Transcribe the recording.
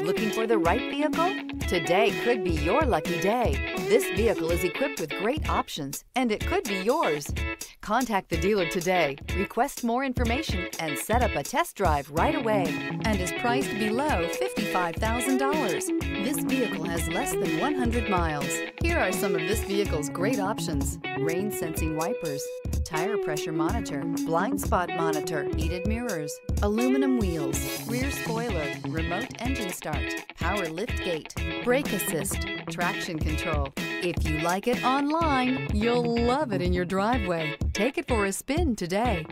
Looking for the right vehicle? Today could be your lucky day. This vehicle is equipped with great options and it could be yours. Contact the dealer today, request more information, and set up a test drive right away. And is priced below $55,000. This vehicle has less than 100 miles. Here are some of this vehicle's great options rain sensing wipers, tire pressure monitor, blind spot monitor, heated mirrors, aluminum wheels, rear spoiler, remote engine start, power lift gate, brake assist, traction control. If you like it online, you'll love it in your driveway. Take it for a spin today.